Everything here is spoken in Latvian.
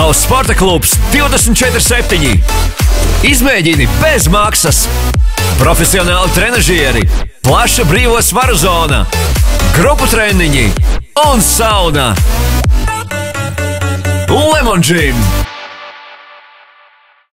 Tavs sporta klubs 24-7. Izmēģini bez maksas. Profesionāli trenažieri, plaša brīvo svaru zona, grupu treniņi un sauna. Lemon Gym!